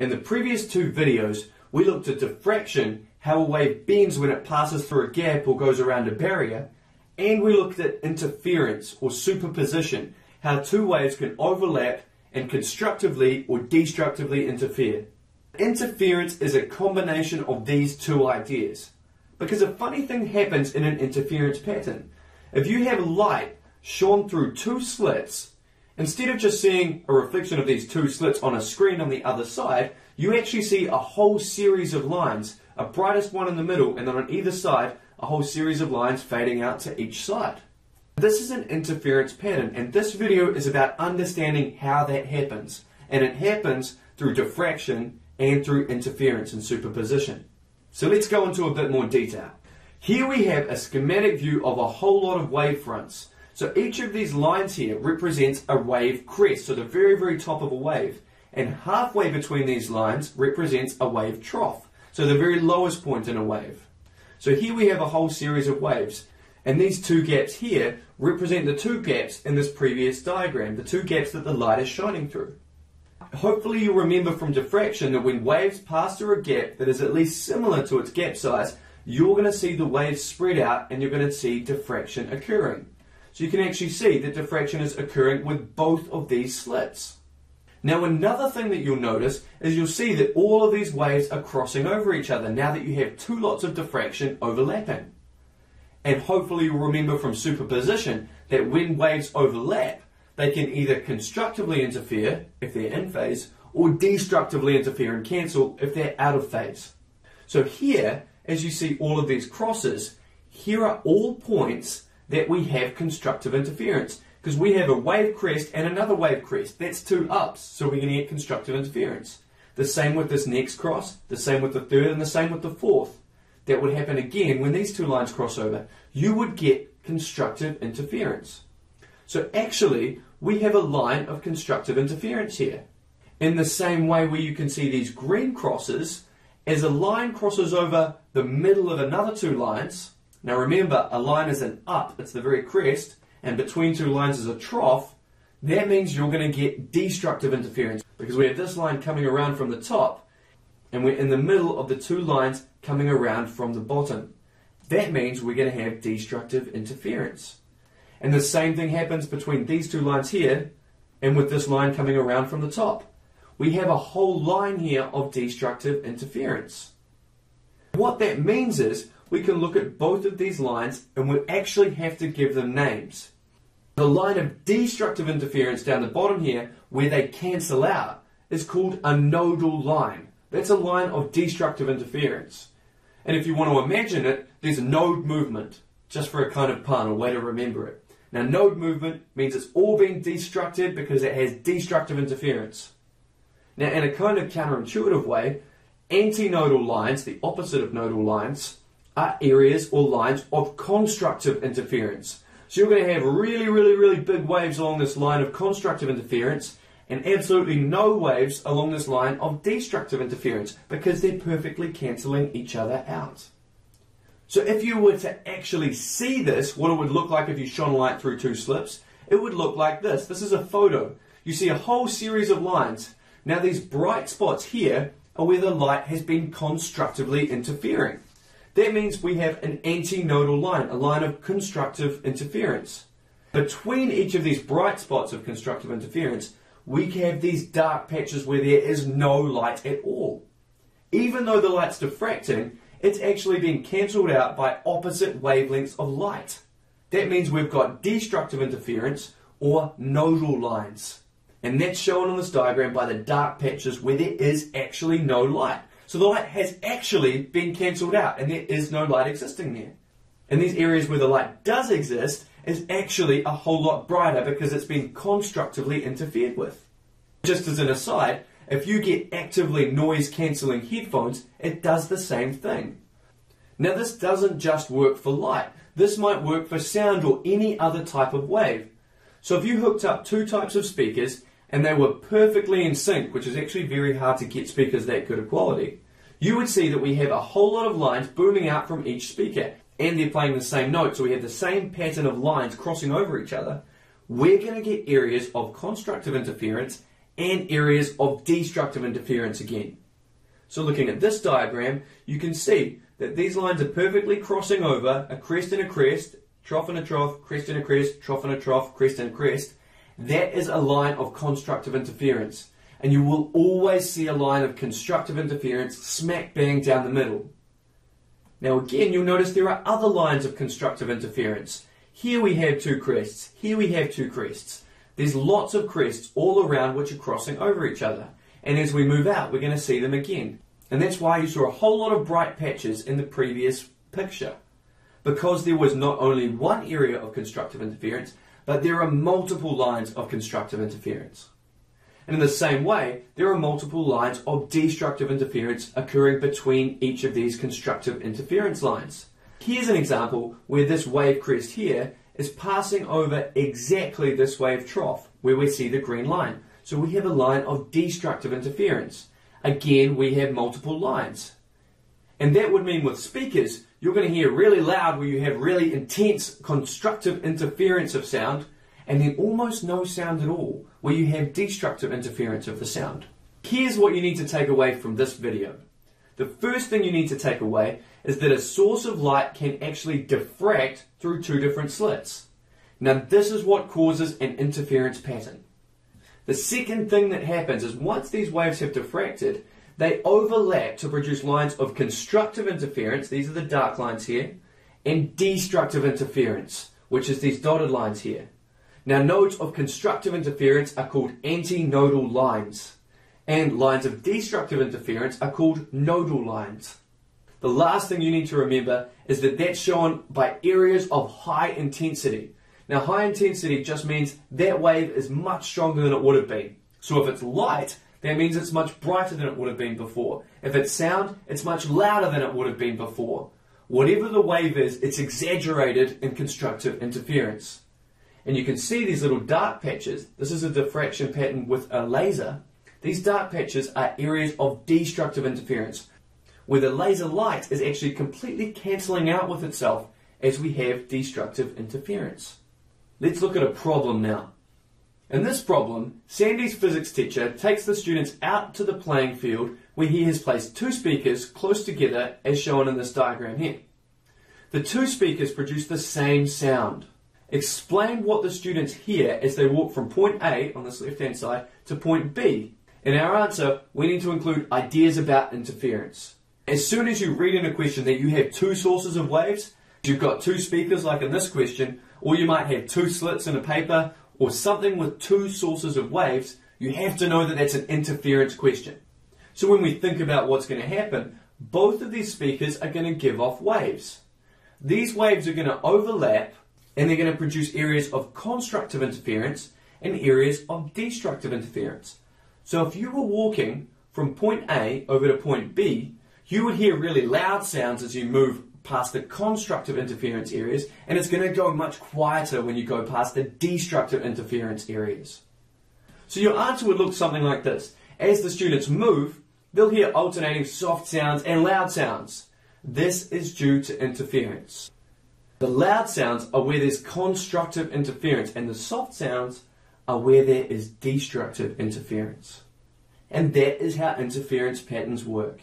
In the previous two videos, we looked at diffraction, how a wave bends when it passes through a gap or goes around a barrier, and we looked at interference or superposition, how two waves can overlap and constructively or destructively interfere. Interference is a combination of these two ideas. Because a funny thing happens in an interference pattern. If you have light shone through two slits, instead of just seeing a reflection of these two slits on a screen on the other side, you actually see a whole series of lines, a brightest one in the middle, and then on either side, a whole series of lines fading out to each side. This is an interference pattern, and this video is about understanding how that happens. And it happens through diffraction and through interference and superposition. So let's go into a bit more detail. Here we have a schematic view of a whole lot of wavefronts. So each of these lines here represents a wave crest, so the very, very top of a wave. And halfway between these lines represents a wave trough, so the very lowest point in a wave. So here we have a whole series of waves. And these two gaps here represent the two gaps in this previous diagram, the two gaps that the light is shining through hopefully you remember from diffraction that when waves pass through a gap that is at least similar to its gap size, you're going to see the waves spread out and you're going to see diffraction occurring. So you can actually see that diffraction is occurring with both of these slits. Now another thing that you'll notice is you'll see that all of these waves are crossing over each other now that you have two lots of diffraction overlapping. And hopefully you'll remember from superposition that when waves overlap, they can either constructively interfere if they're in phase or destructively interfere and cancel if they're out of phase. So here, as you see all of these crosses, here are all points that we have constructive interference because we have a wave crest and another wave crest. That's two ups, so we're going to get constructive interference. The same with this next cross, the same with the third, and the same with the fourth. That would happen again when these two lines cross over. You would get constructive interference. So actually, we have a line of constructive interference here. In the same way where you can see these green crosses, as a line crosses over the middle of another two lines, now remember, a line is an up, it's the very crest, and between two lines is a trough, that means you're going to get destructive interference because we have this line coming around from the top and we're in the middle of the two lines coming around from the bottom. That means we're going to have destructive interference. And the same thing happens between these two lines here and with this line coming around from the top. We have a whole line here of destructive interference. What that means is we can look at both of these lines and we actually have to give them names. The line of destructive interference down the bottom here, where they cancel out, is called a nodal line. That's a line of destructive interference. And if you want to imagine it, there's a node movement, just for a kind of pun, a way to remember it. Now, node movement means it's all being destructed because it has destructive interference. Now, in a kind of counterintuitive way, antinodal lines, the opposite of nodal lines, are areas or lines of constructive interference. So you're going to have really, really, really big waves along this line of constructive interference and absolutely no waves along this line of destructive interference because they're perfectly cancelling each other out. So if you were to actually see this, what it would look like if you shone light through two slips, it would look like this. This is a photo. You see a whole series of lines. Now these bright spots here are where the light has been constructively interfering. That means we have an antinodal line, a line of constructive interference. Between each of these bright spots of constructive interference, we have these dark patches where there is no light at all. Even though the light's diffracting, it's actually being cancelled out by opposite wavelengths of light. That means we've got destructive interference or nodal lines. And that's shown on this diagram by the dark patches where there is actually no light. So the light has actually been cancelled out and there is no light existing there. And these areas where the light does exist is actually a whole lot brighter because it's been constructively interfered with. Just as an aside, if you get actively noise cancelling headphones, it does the same thing. Now this doesn't just work for light. This might work for sound or any other type of wave. So if you hooked up two types of speakers and they were perfectly in sync, which is actually very hard to get speakers that good of quality, you would see that we have a whole lot of lines booming out from each speaker and they're playing the same note. So we have the same pattern of lines crossing over each other. We're going to get areas of constructive interference and areas of destructive interference again. So looking at this diagram, you can see that these lines are perfectly crossing over a crest and a crest, trough and a trough, crest and a crest, trough and a trough, crest and a crest. That is a line of constructive interference. And you will always see a line of constructive interference smack bang down the middle. Now again, you'll notice there are other lines of constructive interference. Here we have two crests, here we have two crests. There's lots of crests all around which are crossing over each other. And as we move out, we're going to see them again. And that's why you saw a whole lot of bright patches in the previous picture. Because there was not only one area of constructive interference, but there are multiple lines of constructive interference. And in the same way, there are multiple lines of destructive interference occurring between each of these constructive interference lines. Here's an example where this wave crest here is passing over exactly this wave trough, where we see the green line. So we have a line of destructive interference. Again, we have multiple lines. And that would mean with speakers, you're going to hear really loud where you have really intense constructive interference of sound, and then almost no sound at all where you have destructive interference of the sound. Here's what you need to take away from this video. The first thing you need to take away is that a source of light can actually diffract through two different slits. Now this is what causes an interference pattern. The second thing that happens is once these waves have diffracted, they overlap to produce lines of constructive interference, these are the dark lines here, and destructive interference, which is these dotted lines here. Now nodes of constructive interference are called antinodal lines, and lines of destructive interference are called nodal lines. The last thing you need to remember is that that's shown by areas of high intensity. Now, high intensity just means that wave is much stronger than it would have been. So if it's light, that means it's much brighter than it would have been before. If it's sound, it's much louder than it would have been before. Whatever the wave is, it's exaggerated in constructive interference. And you can see these little dark patches. This is a diffraction pattern with a laser. These dark patches are areas of destructive interference, where the laser light is actually completely cancelling out with itself as we have destructive interference. Let's look at a problem now. In this problem, Sandy's physics teacher takes the students out to the playing field where he has placed two speakers close together as shown in this diagram here. The two speakers produce the same sound. Explain what the students hear as they walk from point A on this left hand side to point B. In our answer, we need to include ideas about interference. As soon as you read in a question that you have two sources of waves, you've got two speakers like in this question, or you might have two slits in a paper, or something with two sources of waves, you have to know that that's an interference question. So when we think about what's going to happen, both of these speakers are going to give off waves. These waves are going to overlap and they're going to produce areas of constructive interference and areas of destructive interference. So if you were walking from point A over to point B, you would hear really loud sounds as you move past the constructive interference areas, and it's going to go much quieter when you go past the destructive interference areas. So your answer would look something like this. As the students move, they'll hear alternating soft sounds and loud sounds. This is due to interference. The loud sounds are where there's constructive interference, and the soft sounds are where there is destructive interference. And that is how interference patterns work.